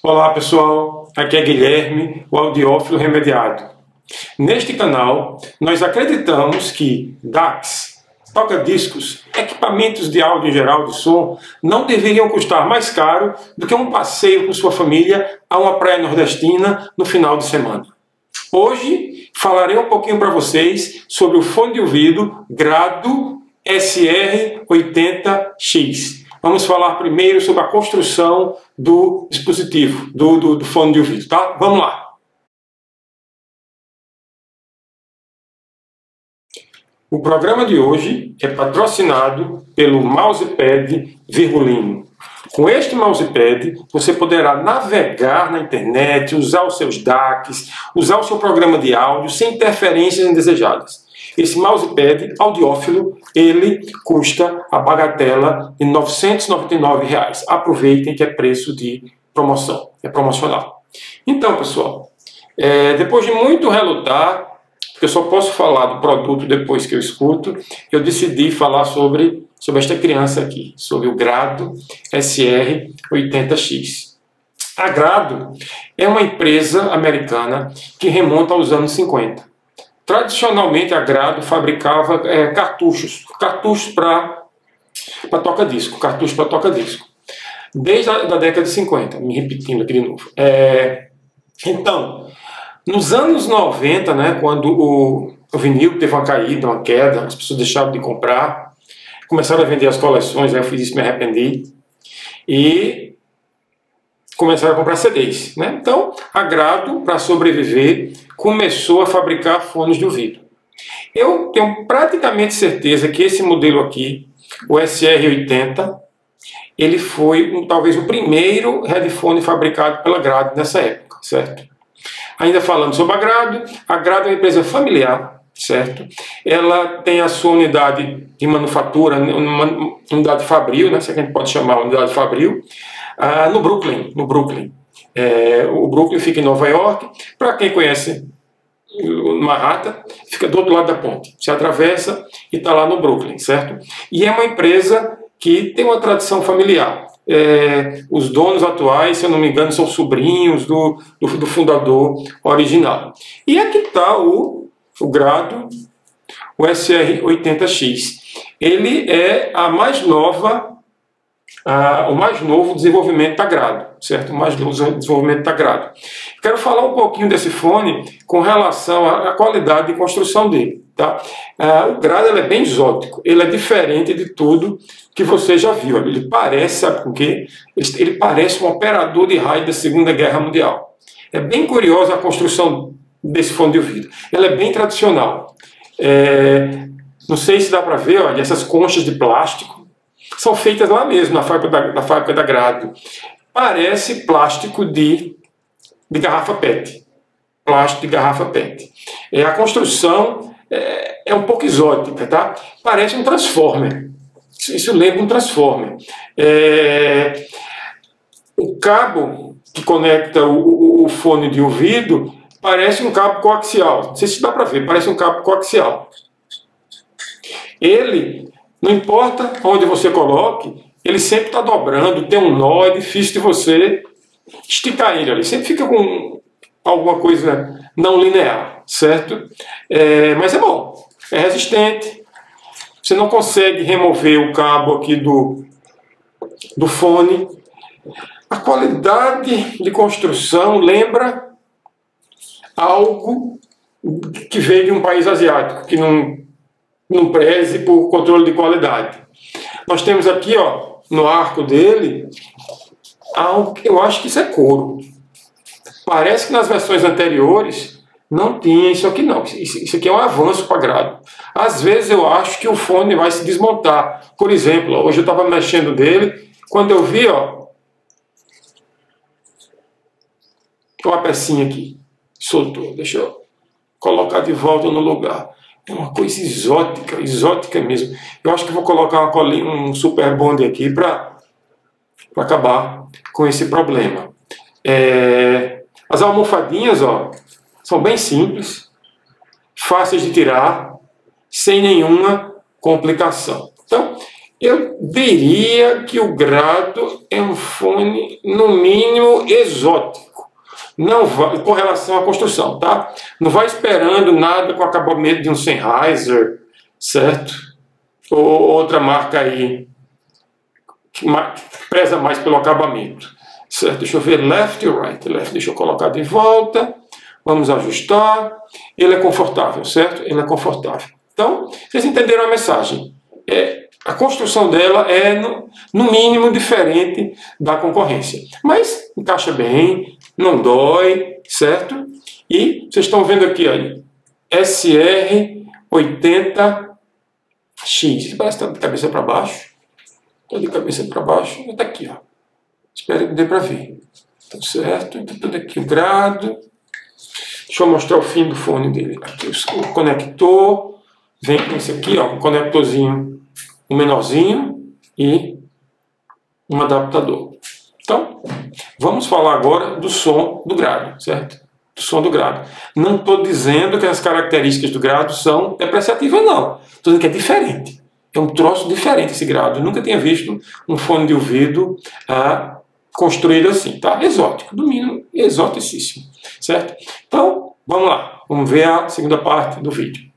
Olá pessoal, aqui é Guilherme, o audiófilo remediado. Neste canal, nós acreditamos que DACs, toca-discos, equipamentos de áudio em geral de som não deveriam custar mais caro do que um passeio com sua família a uma praia nordestina no final de semana. Hoje falarei um pouquinho para vocês sobre o fone de ouvido Grado SR80X Vamos falar primeiro sobre a construção do dispositivo, do, do, do fone de ouvido, tá? Vamos lá. O programa de hoje é patrocinado pelo Mousepad Virgulino. Com este mousepad, você poderá navegar na internet, usar os seus DACs, usar o seu programa de áudio sem interferências indesejadas. Esse mousepad audiófilo, ele custa a bagatela de 999 reais. Aproveitem que é preço de promoção, é promocional. Então, pessoal, é, depois de muito relutar, porque eu só posso falar do produto depois que eu escuto, eu decidi falar sobre, sobre esta criança aqui, sobre o Grado SR80X. A Grado é uma empresa americana que remonta aos anos 50. Tradicionalmente, a Grado fabricava é, cartuchos, cartuchos para toca-disco, cartuchos para toca-disco. Desde a da década de 50, me repetindo aqui de novo. É, então, nos anos 90, né, quando o, o vinil teve uma caída, uma queda, as pessoas deixaram de comprar, começaram a vender as coleções, aí eu fiz isso me arrependi. E começaram a comprar CDs. Né? Então, a Grado, para sobreviver, começou a fabricar fones de ouvido. Eu tenho praticamente certeza que esse modelo aqui, o SR80, ele foi um, talvez o primeiro headphone fabricado pela Grado nessa época, certo? Ainda falando sobre a Grado, a Grado é uma empresa familiar, certo? Ela tem a sua unidade de manufatura, uma unidade fabril, né? Se a gente pode chamar unidade fabril, ah, no Brooklyn, no Brooklyn. É, o Brooklyn fica em Nova York. Para quem conhece Manhattan, fica do outro lado da ponte. Se atravessa e está lá no Brooklyn, certo? E é uma empresa que tem uma tradição familiar. É, os donos atuais, se eu não me engano, são sobrinhos do, do, do fundador original. E aqui está o, o grado, o SR80X. Ele é a mais nova ah, o mais novo desenvolvimento está grado, certo? O mais novo desenvolvimento está grado. Quero falar um pouquinho desse fone com relação à, qualidade de construção dele. Tá? Ah, o grado é bem exótico, ele é diferente de tudo que você já viu. Ele parece, sabe com quê? Ele, ele parece um operador de raio da Segunda Guerra Mundial. É bem curiosa a construção desse fone de ouvido. Ela é bem tradicional. É, não sei se dá para ver, olha, essas conchas de plástico são feitas lá mesmo, na fábrica da, na fábrica da Grado. Parece plástico de, de garrafa PET. Plástico de garrafa PET. É, a construção é, é um pouco exótica, tá? Parece um transformer. Isso lembra um transformer. É, o cabo que conecta o, o, fone de ouvido parece um cabo coaxial. Não sei se dá para ver, parece um cabo coaxial. Ele não importa onde você coloque, ele sempre está dobrando, tem um nó, é difícil de você esticar ele. Ele sempre fica com alguma coisa não linear, certo? É, mas é bom, é resistente. Você não consegue remover o cabo aqui do, do fone. A qualidade de construção lembra algo que veio de um país asiático, que não não preze por controle de qualidade. Nós temos aqui, ó, no arco dele, algo que eu acho que isso é couro. Parece que nas versões anteriores não tinha isso aqui não. Isso aqui é um avanço para grado. Às vezes eu acho que o fone vai se desmontar. Por exemplo, hoje eu estava mexendo dele, quando eu vi, ó, uma pecinha aqui, soltou. Deixa eu colocar de volta no lugar. É uma coisa exótica, exótica mesmo. Eu acho que vou colocar uma colinha, um super bonde aqui para acabar com esse problema. É, as almofadinhas, ó, são bem simples, fáceis de tirar, sem nenhuma complicação. Então, Eu diria que o grado é um fone, no mínimo, exótico. Não vai, com relação à construção, tá? Não vai esperando nada com acabamento de um Sennheiser, certo? Ou outra marca aí que preza mais pelo acabamento. Certo? Deixa eu ver left e right. Left, deixa eu colocar de volta. Vamos ajustar. Ele é confortável, certo? Ele é confortável. Então, vocês entenderam a mensagem. É, a construção dela é, no, no mínimo, diferente da concorrência. Mas encaixa bem, não dói, certo? E vocês estão vendo aqui, olha, SR80X. Parece que está de cabeça para baixo. Está de cabeça para baixo. Está aqui, ó. Espero que dê para ver. Tá certo? Então, tudo aqui o grado. Deixa eu mostrar o fim do fone dele. Aqui o conector. Vem com esse aqui, ó, um conectorzinho, um menorzinho e um adaptador. Vamos falar agora do som do grado, certo? Do som do grado. Não estou dizendo que as características do grado são depreciativas, não. Estou dizendo que é diferente. É um troço diferente esse grado. Eu nunca tinha visto um fone de ouvido ah, construído assim, tá? Exótico, no mínimo exoticíssimo, certo? Então, vamos lá. Vamos ver a segunda parte do vídeo.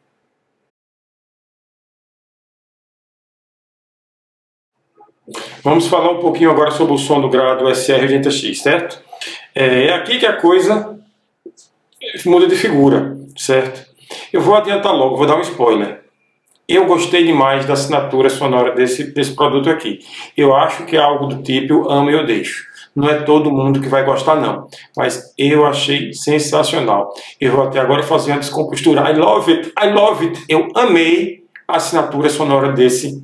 Vamos falar um pouquinho agora sobre o som do grado SR80X, certo? É, é aqui que a coisa muda de figura, certo? Eu vou adiantar logo, vou dar um spoiler. Eu gostei demais da assinatura sonora desse, desse produto aqui. Eu acho que é algo do tipo eu amo e eu deixo. Não é todo mundo que vai gostar, não. Mas eu achei sensacional. Eu vou até agora fazer uma descompostura. I love it, I love it. Eu amei a assinatura sonora desse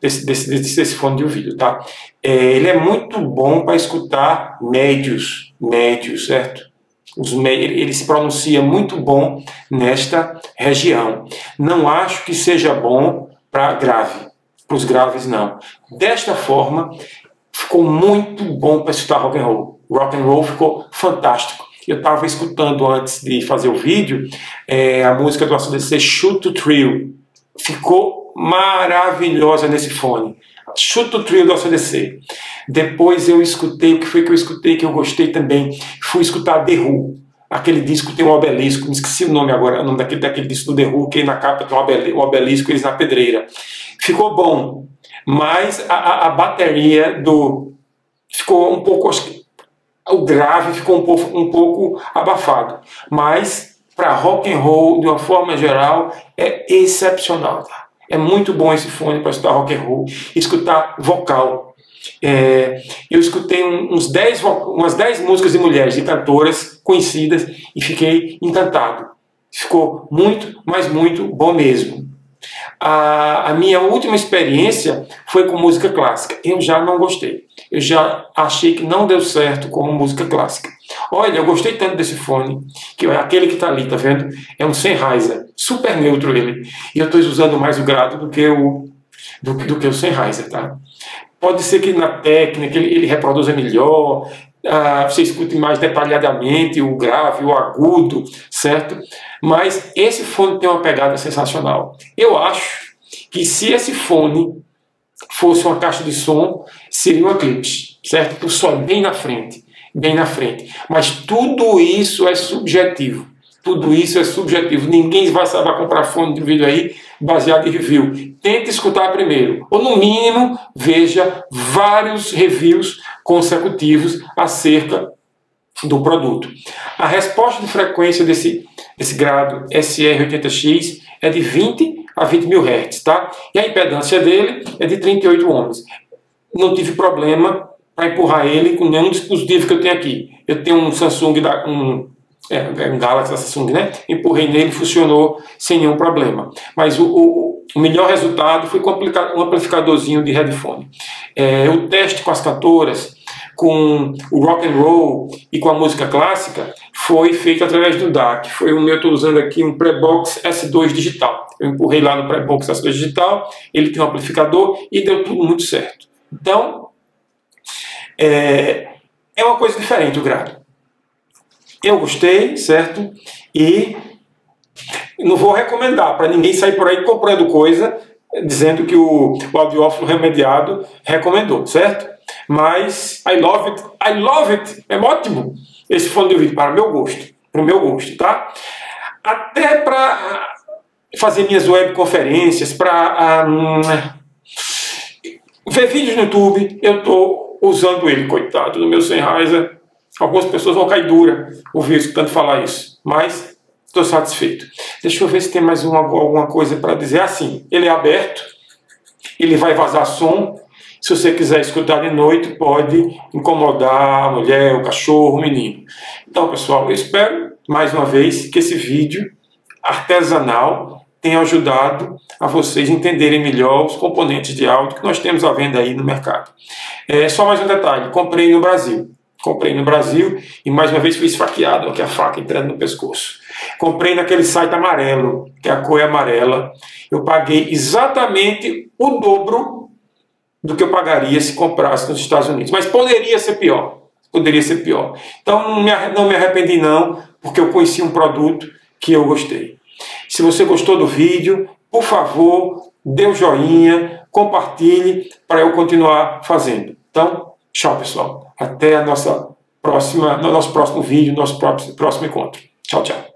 desse, desse, desse, fone de ouvido, tá? É, ele é muito bom para escutar médios, médios, certo? Os, ele se pronuncia muito bom nesta região. Não acho que seja bom para grave, para os graves não. Desta forma, ficou muito bom para escutar rock and roll. Rock and roll ficou fantástico. Eu estava escutando antes de fazer o vídeo é, a música do ACDC Shoot to Thrill. Ficou maravilhosa nesse fone. Chuta o trio do ACDC. Depois eu escutei, o que foi que eu escutei que eu gostei também? Fui escutar The Who. Aquele disco tem um obelisco, não esqueci o nome agora, o nome daquele, daquele disco do The Who, que na capa tem um obelisco, eles na pedreira. Ficou bom, mas a, a, a bateria do. ficou um pouco. o grave ficou um pouco, um pouco abafado. Mas para rock and roll, de uma forma geral, é excepcional. É muito bom esse fone para escutar rock and roll, escutar vocal. É, eu escutei uns dez, umas 10 músicas de mulheres, de cantoras conhecidas, e fiquei encantado. Ficou muito, mas muito bom mesmo. A, a, minha última experiência foi com música clássica. Eu já não gostei. Eu já achei que não deu certo com música clássica. Olha, eu gostei tanto desse fone, que é aquele que está ali, tá vendo? É um Sennheiser, super neutro ele. E eu estou usando mais o grado do que o, do, do que o Sennheiser, tá? Pode ser que na técnica ele, ele reproduza melhor, ah, você escute mais detalhadamente o grave, o agudo, certo? Mas esse fone tem uma pegada sensacional. Eu acho que se esse fone fosse uma caixa de som, seria um Eclipse, certo? O som bem na frente bem na frente. Mas tudo isso é subjetivo. Tudo isso é subjetivo. Ninguém vai saber comprar fone de vídeo aí baseado em review. Tente escutar primeiro. Ou, no mínimo, veja vários reviews consecutivos acerca do produto. A resposta de frequência desse, desse grado SR80X é de 20 a 20 mil Hz, tá? E a impedância dele é de 38 ohms. Não tive problema para empurrar ele com nenhum dispositivo que eu tenho aqui. Eu tenho um Samsung, um, é, um Galaxy Samsung, né? Empurrei nele, funcionou sem nenhum problema. Mas o, o, o melhor resultado foi com um amplificadorzinho de headphone. É, o teste com as cantoras, com o rock and roll e com a música clássica foi feito através do DAC. Foi o meu, estou usando aqui um Prebox S2 digital. Eu empurrei lá no Prebox S2 digital, ele tem um amplificador e deu tudo muito certo. Então, é, é uma coisa diferente o grado. Eu gostei, certo? E não vou recomendar para ninguém sair por aí comprando coisa dizendo que o, o audiófilo remediado recomendou, certo? Mas I love it, I love it, é ótimo esse fone de ouvido para o meu gosto, para o meu gosto, tá? Até para fazer minhas webconferências, para um, ver vídeos no YouTube, eu estou usando ele, coitado do meu Sennheiser. Algumas pessoas vão cair dura ouvir escutando falar isso, mas estou satisfeito. Deixa eu ver se tem mais uma, alguma coisa para dizer. Assim, ele é aberto, ele vai vazar som. Se você quiser escutar de noite, pode incomodar a mulher, o cachorro, o menino. Então, pessoal, eu espero mais uma vez que esse vídeo artesanal tenha ajudado a vocês entenderem melhor os componentes de áudio que nós temos à venda aí no mercado. É, só mais um detalhe, comprei no Brasil. Comprei no Brasil e mais uma vez fui esfaqueado, aqui a faca entrando no pescoço. Comprei naquele site amarelo, que a cor é amarela. Eu paguei exatamente o dobro do que eu pagaria se comprasse nos Estados Unidos. Mas poderia ser pior. Poderia ser pior. Então não me, não me arrependi não, porque eu conheci um produto que eu gostei. Se você gostou do vídeo, por favor, dê um joinha, compartilhe para eu continuar fazendo. Então, tchau pessoal. Até a nossa próxima, no nosso próximo vídeo, nosso próximo encontro. Tchau, tchau.